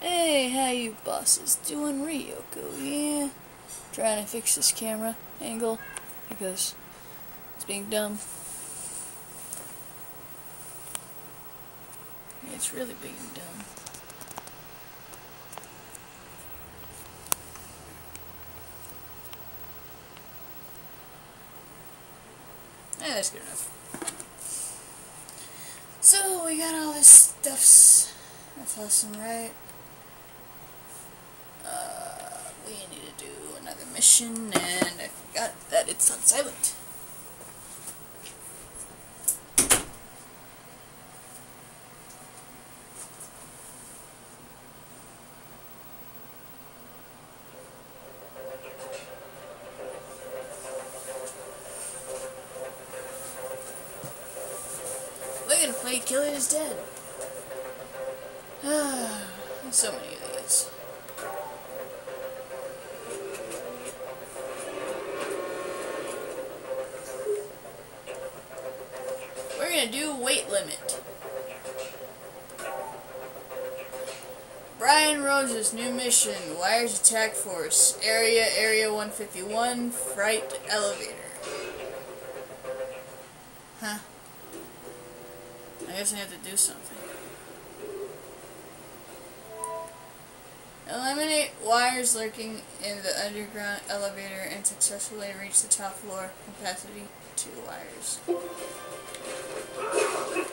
Hey, how you bosses doing, Ryocko? Yeah? Trying to fix this camera angle because it's being dumb. It's really being dumb. Yeah, that's good enough. So, we got all this stuffs. That's awesome, right? We need to do another mission, and I forgot that it's on silent. We're gonna play Killer is Dead. So many of these. Gonna do weight limit. Bryan Roses' new mission, Wires Attack Force, Area, Area 151, Fright Elevator. Huh. I guess I have to do something. Eliminate wires lurking in the underground elevator and successfully reach the top floor. Capacity two wires. Ah, no! Uh,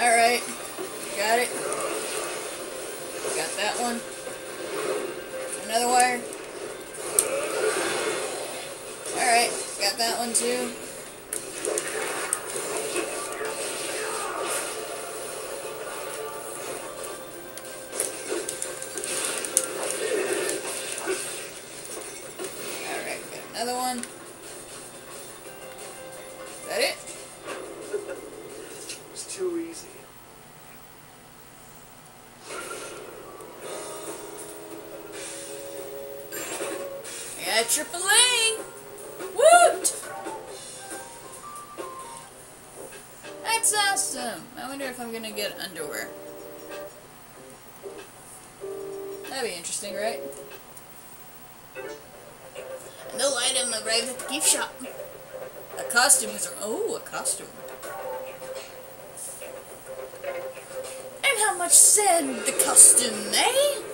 Alright. Got it. Got that one. Another wire. Alright. Got that one too. Yeah, triple A. Woot! That's awesome. I wonder if I'm gonna get underwear. That'd be interesting, right? A new item arrived at the gift shop. A costume is oh, a costume. And how much said the costume, eh?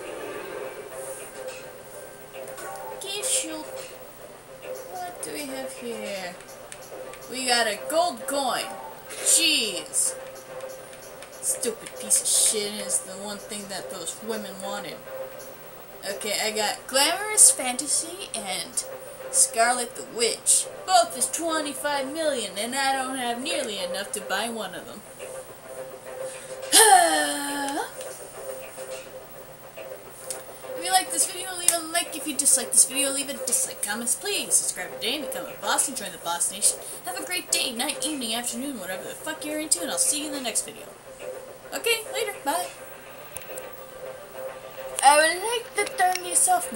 We got a gold coin. Jeez. Stupid piece of shit is the one thing that those women wanted. Okay, I got Glamorous Fantasy and Scarlet the Witch. Both is 25 million, and I don't have nearly enough to buy one of them. You like this video, leave a like. If you dislike this video, leave a dislike. Comments, please. Subscribe today and become a boss and join the Boss Nation. Have a great day, night, evening, afternoon, whatever the fuck you're into, and I'll see you in the next video. Okay, later. Bye. I would like to turn this off.